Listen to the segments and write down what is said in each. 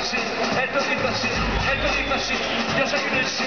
έκπληξη, έντονη τάση, έντονη τάση, ποιος έγινε εσύ,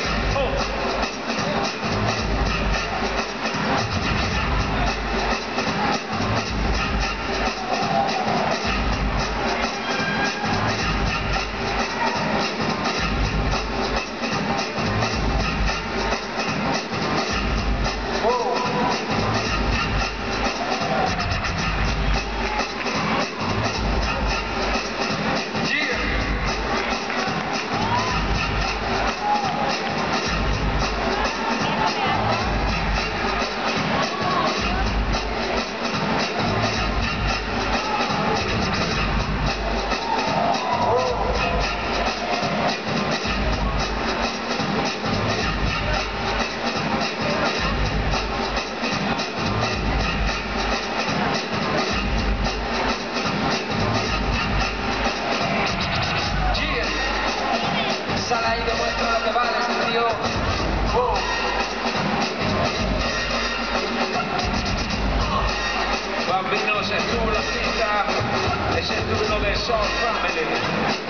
saw prominent.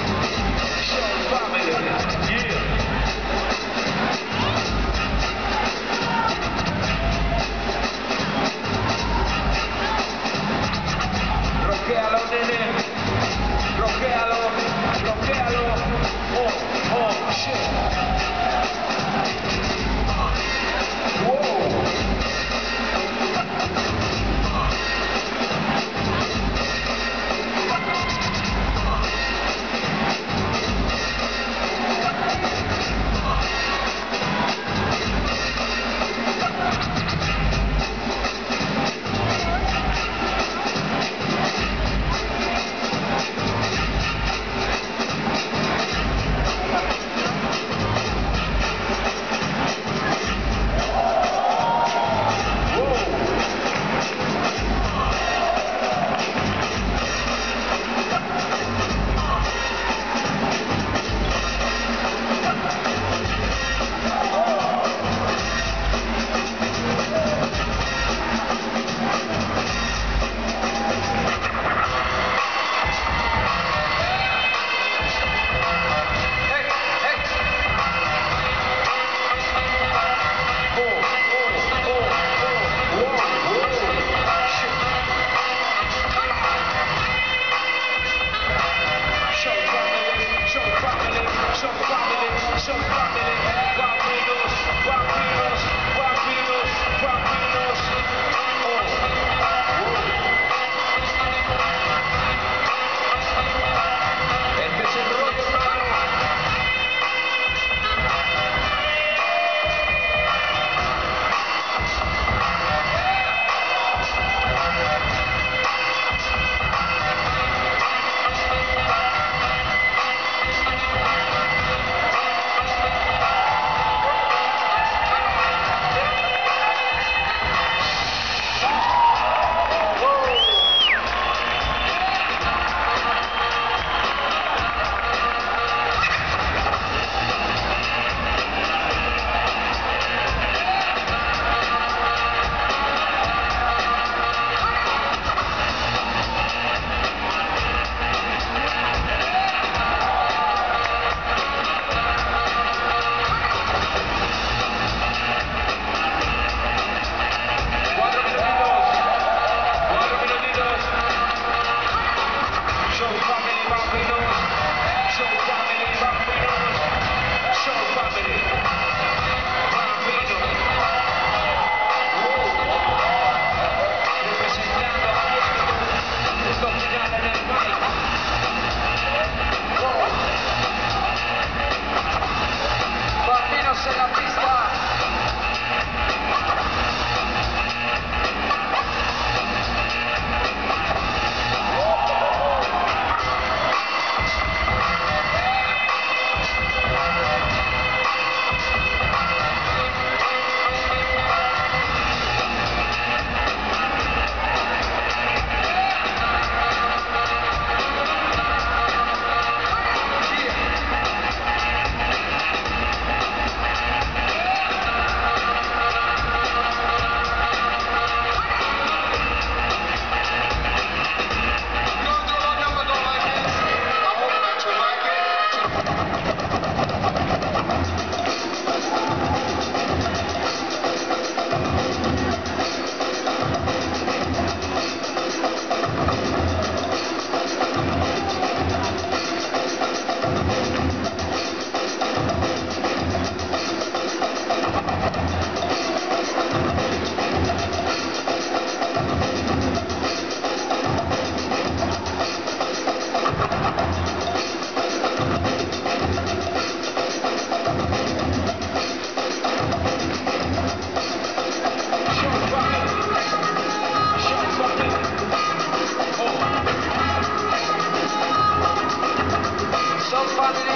Father.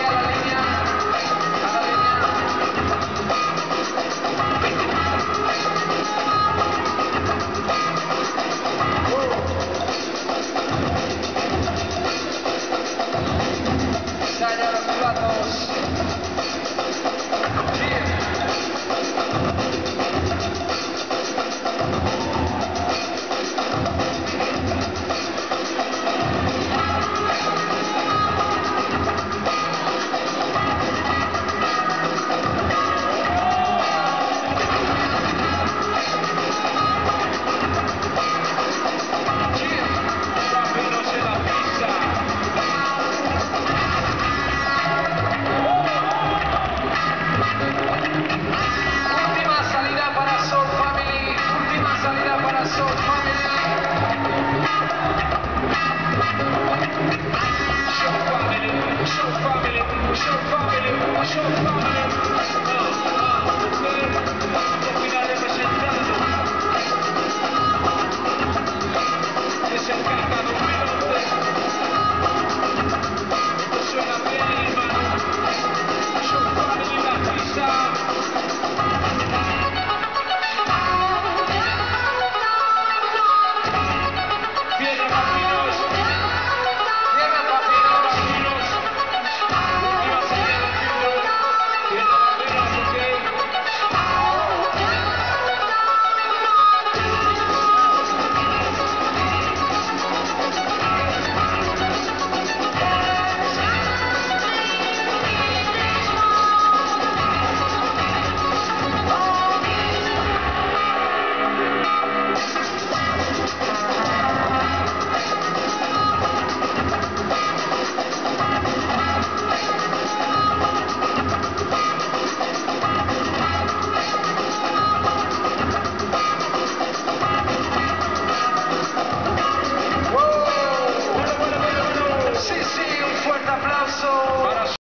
Show